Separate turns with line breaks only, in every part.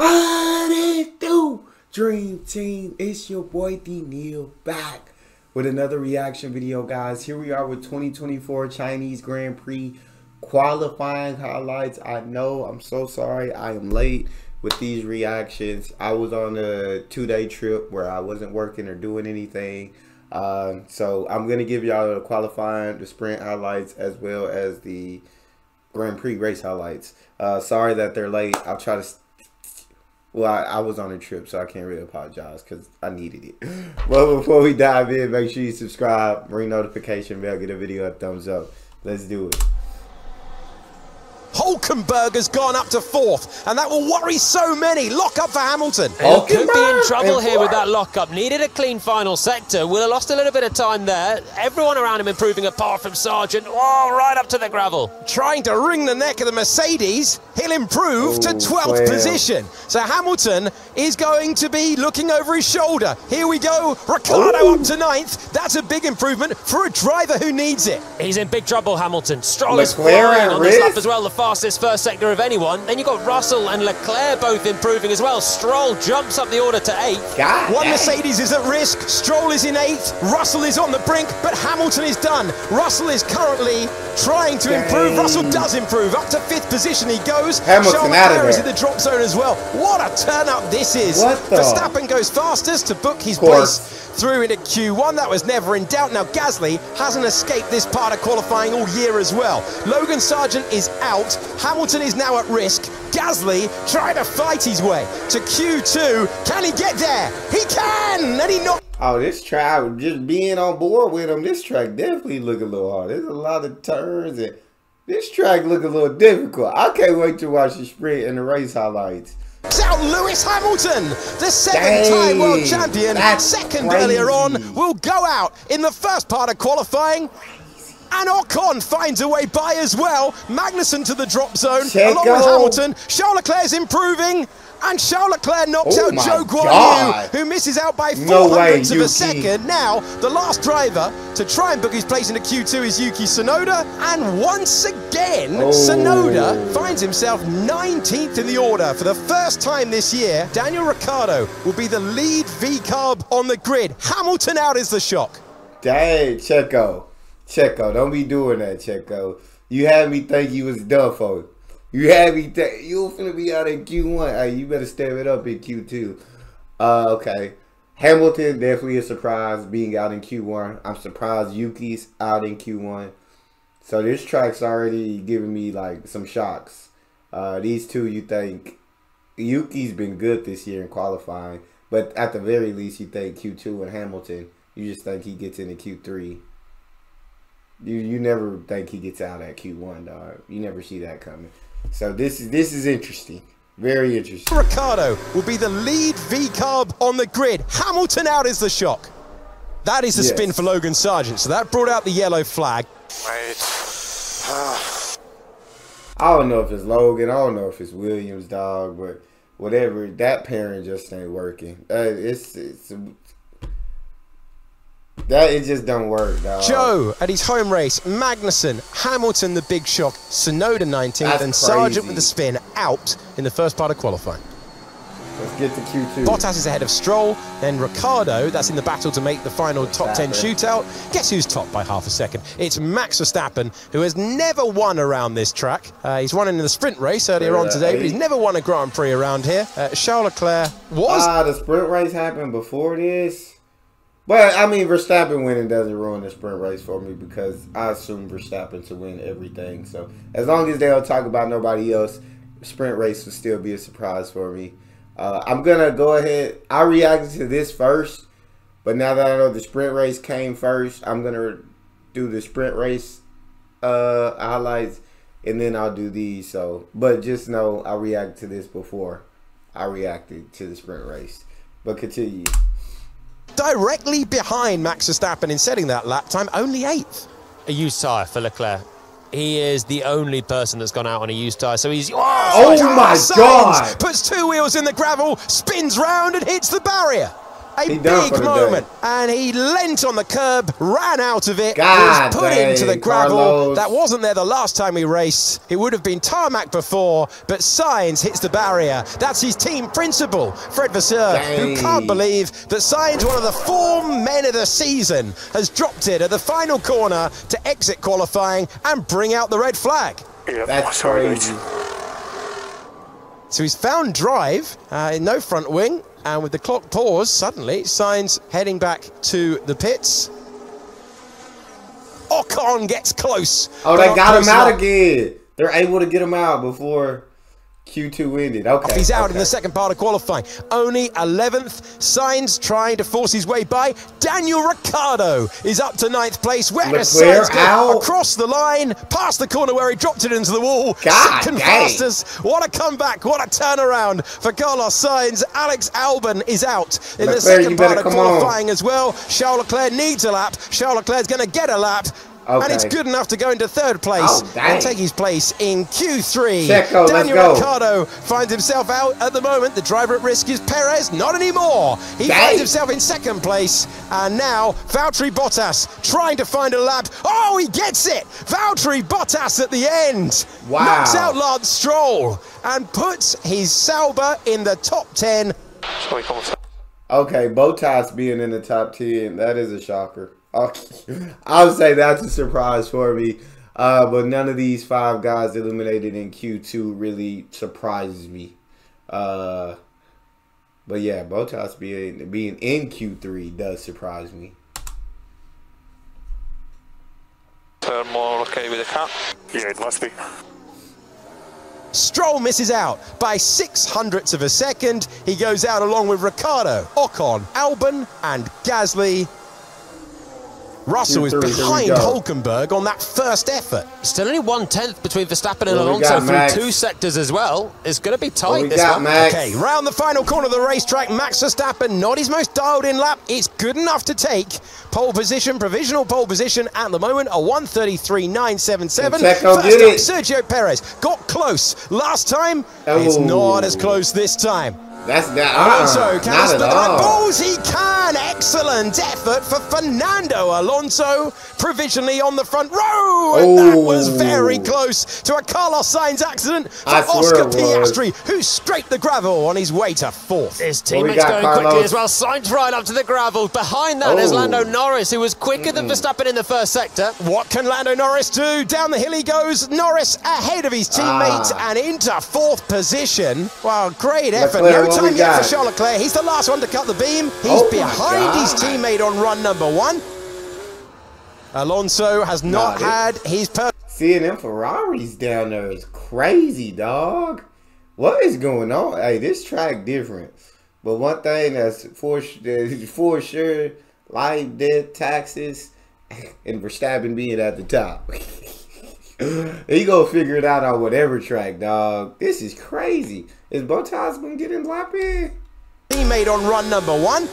What it do? Dream Team, it's your boy D Neal back with another reaction video, guys. Here we are with 2024 Chinese Grand Prix qualifying highlights. I know I'm so sorry I am late with these reactions. I was on a two-day trip where I wasn't working or doing anything. Um, so I'm gonna give y'all the qualifying, the sprint highlights, as well as the Grand Prix race highlights. Uh, sorry that they're late. I'll try to well, I, I, was on a trip, so I can't really apologize because I needed it. Well, before we dive in, make sure you subscribe, ring notification bell, get a video a thumbs up. Let's do it.
Hulkenberg has gone up to fourth, and that will worry so many. Lock up for Hamilton.
He could be in trouble here with that lock up. Needed a clean final sector. Will have lost a little bit of time there. Everyone around him improving apart from Sargent. Oh, right up to the gravel.
Trying to wring the neck of the Mercedes. He'll improve Ooh, to 12th position. So Hamilton is going to be looking over his shoulder. Here we go. Ricciardo Ooh. up to ninth. That's a big improvement for a driver who needs it.
He's in big trouble, Hamilton. Stroll is flying on this lap as well. The fastest first sector of anyone. Then you've got Russell and Leclerc both improving as well. Stroll jumps up the order to eighth.
God One dang. Mercedes is at risk. Stroll is in eighth. Russell is on the brink, but Hamilton is done. Russell is currently trying to dang. improve. Russell does improve. Up to fifth position he goes.
Hamilton Charles out
of there. is in the drop zone as well. What a turn up this is.
What the?
Verstappen goes fastest to book his place through into Q1. That was never in doubt. Now, Gasly hasn't escaped this part of qualifying all year as well. Logan Sargent is out. Hamilton is now at risk. Gasly trying to fight his way to Q2. Can he get there? He can! And he not.
Oh, this track, just being on board with him, this track definitely look a little hard. There's a lot of turns and this track look a little difficult. I can't wait to watch the sprint and the race highlights.
Out Lewis Hamilton, the seven-time world champion, second crazy. earlier on, will go out in the first part of qualifying. And Ocon finds a way by as well. Magnussen to the drop zone, Checo. along with Hamilton. Charles Leclerc's improving. And Charles Leclerc knocks oh out Zhou Guanyu, who misses out by four no hundredths of a second. Now, the last driver to try and book his place in the Q2 is Yuki Tsunoda. And once again, oh. Tsunoda finds himself 19th in the order. For the first time this year, Daniel Ricciardo will be the lead VCARB on the grid. Hamilton out is the shock.
Dang, Checo. Checo, don't be doing that, Checo. You had me think you was done for. You had me think you finna be out in Q1. Hey, you better step it up in Q2. Uh, okay. Hamilton definitely a surprise being out in Q1. I'm surprised Yuki's out in Q1. So this track's already giving me like some shocks. Uh, these two, you think Yuki's been good this year in qualifying, but at the very least, you think Q2 and Hamilton. You just think he gets into Q3. You you never think he gets out at Q1, dog. You never see that coming. So this is this is interesting. Very interesting.
Ricciardo will be the lead VCARB on the grid. Hamilton out is the shock. That is the yes. spin for Logan Sargent. So that brought out the yellow flag. Wait.
I don't know if it's Logan. I don't know if it's Williams, dog, but whatever. That pairing just ain't working. Uh, it's it's that it just don't work, dog.
Zhou at his home race, Magnussen, Hamilton the big shock, Tsunoda 19th, and Sargent with the spin out in the first part of qualifying.
Let's get to Q2.
Bottas is ahead of Stroll, then Ricciardo, that's in the battle to make the final top 10 shootout. Guess who's top by half a second? It's Max Verstappen, who has never won around this track. Uh, he's won in the sprint race earlier on today, but he's never won a Grand Prix around here. Uh, Charles Leclerc was...
Ah, the sprint race happened before this? But I mean, Verstappen winning doesn't ruin the sprint race for me because I assume Verstappen to win everything. So as long as they don't talk about nobody else, sprint race will still be a surprise for me. Uh, I'm gonna go ahead. I reacted to this first, but now that I know the sprint race came first, I'm gonna do the sprint race uh, highlights, and then I'll do these. So, but just know I reacted to this before I reacted to the sprint race. But continue
directly behind Max Verstappen in setting that lap time, only eighth.
A used tyre for Leclerc. He is the only person that's gone out on a used tyre, so he's...
Oh, oh my God!
Puts two wheels in the gravel, spins round and hits the barrier. A big moment, and he leant on the curb, ran out of it, God was put dang, into the gravel. Carlos. That wasn't there the last time he raced. It would have been tarmac before, but Sainz hits the barrier. That's his team principal, Fred Vasseur, who can't believe that Sainz, one of the four men of the season, has dropped it at the final corner to exit qualifying and bring out the red flag.
Yeah, That's crazy.
So he's found drive, uh, no front wing, and with the clock paused, suddenly Sainz heading back to the pits. Ocon gets close.
Oh, they got him out again. They're able to get him out before Q2 ended. Okay.
He's out
okay.
in the second part of qualifying. Only 11th. Sainz trying to force his way by. Daniel Ricciardo is up to ninth place. Where does Sainz go? Across the line, past the corner where he dropped it into the wall.
God Second dang.
fastest. What a comeback. What a turnaround for Carlos Sainz. Alex Albon is out in Leclerc, the second part of qualifying on. as well. Charles Leclerc needs a lap. Charles Leclerc's going to get a lap. Okay. And it's good enough to go into third place oh, and take his place in Q3.
Checo,
Daniel Ricciardo finds himself out at the moment. The driver at risk is Perez, not anymore. He dang. finds himself in second place. And now Valtteri Bottas trying to find a lap. Oh, he gets it! Valtteri Bottas at the end.
Wow.
Knocks out Lance Stroll and puts his Sauber in the top 10.
Okay, Bottas being in the top 10, that is a shocker. Okay. I would say that's a surprise for me. Uh, but none of these five guys eliminated in Q2 really surprises me. Uh, but yeah, Bottas being being in Q3 does surprise me.
Turn more okay with the cat? Yeah, it must be.
Stroll misses out by six hundredths of a second. He goes out along with Ricciardo, Ocon, Albon, and Gasly. Russell is behind Hulkenberg on that first effort.
Still only one tenth between Verstappen and Alonso through two sectors as well. It's going to be tight well, this one.
Max.
Okay, round the final corner of the racetrack, Max Verstappen, not his most dialed in lap. It's good enough to take pole position, provisional pole position at the moment, a 133.977. First up, Sergio Perez got close last time. Oh. It's not as close this time.
That's that. Uh, Alonso can not at all.
balls. He can. Excellent effort for Fernando Alonso. Provisionally on the front row. Oh. that was very close to a Carlos Sainz accident for Oscar Piastri, who scraped the gravel on his way to fourth.
His teammates well, going Carlos. quickly as well. Sainz right up to the gravel. Behind that oh. is Lando Norris, who was quicker mm. than Verstappen in the first sector.
What can Lando Norris do? Down the hill he goes. Norris ahead of his teammate ah. and into fourth position. Well, great effort. No time yet for Charles Leclerc. He's the last one to cut the beam. He's oh behind his teammate on run number one. Alonso has not nah, had his per
Seeing them Ferraris down there is crazy, dog. What is going on? Hey, this track different. But one thing that's for, for sure, life, death, taxes, and Verstappen being at the top. he gonna figure it out on whatever track, dog. This is crazy. Is Bottas gonna get in lap in?
made on run number one.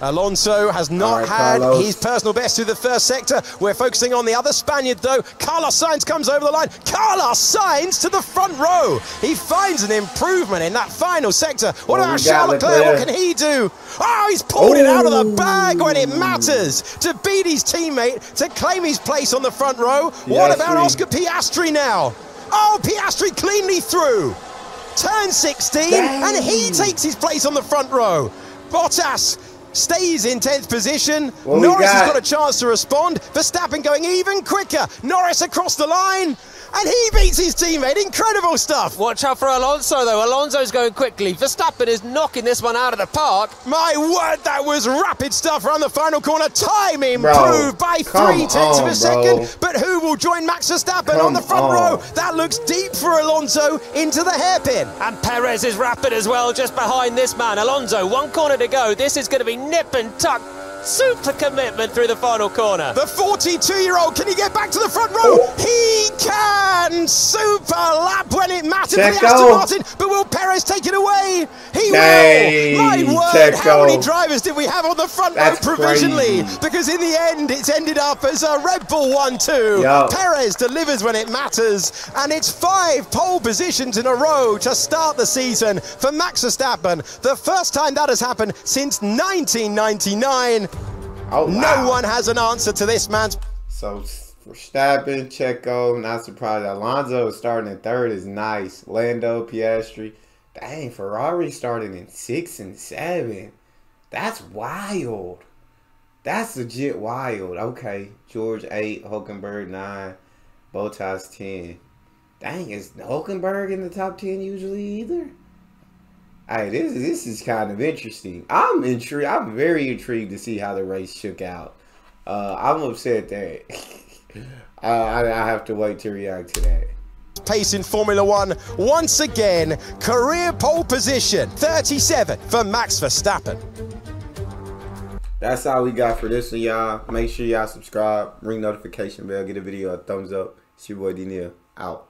Alonso has not right, had Carlos. his personal best through the first sector. We're focusing on the other Spaniard, though. Carlos Sainz comes over the line. Carlos Sainz to the front row. He finds an improvement in that final sector. What well, about Charles Leclerc? What can he do? Oh, he's pulled Ooh. it out of the bag when it matters to beat his teammate, to claim his place on the front row. Piastri. What about Oscar Piastri now? Oh, Piastri cleanly through. Turn 16, Dang. and he takes his place on the front row. Bottas stays in 10th position. Norris got? has got a chance to respond. Verstappen going even quicker. Norris across the line and he beats his teammate. Incredible stuff.
Watch out for Alonso, though. Alonso's going quickly. Verstappen is knocking this one out of the park.
My word, that was rapid stuff around the final corner. Time improved bro, by three tenths on, of a second. But who will join Max Verstappen come on the front on. row? That looks deep for Alonso into the hairpin.
And Perez is rapid as well, just behind this man. Alonso, one corner to go. This is going to be nip and tuck Super commitment through the final corner.
The 42-year-old, can he get back to the front row? Oh. He can! Super lap when it matters Check for Aston Martin. But will Perez take it away? He Dang, will. My word, Checo. how many drivers did we have on the front row provisionally? Crazy. Because in the end, it's ended up as a Red Bull 1-2. Perez delivers when it matters, and it's five pole positions in a row to start the season for Max Verstappen. The first time that has happened since 1999. Oh, wow. No one has an answer to this man's.
So Verstappen, Checo, not surprised. Alonso starting in third is nice. Lando, Piastri. Dang, Ferrari starting in six and seven. That's wild. That's legit wild. Okay, George eight, Hulkenberg nine, Bottas ten. Dang, is Hulkenberg in the top ten usually either? Hey, this this is kind of interesting. I'm intrigued. I'm very intrigued to see how the race shook out. Uh, I'm upset that uh, I, I have to wait to react to that
pace in Formula One once again. Career pole position, 37 for Max Verstappen.
That's all we got for this one, y'all. Make sure y'all subscribe, ring notification bell, get a video a thumbs up. It's your boy D. Out.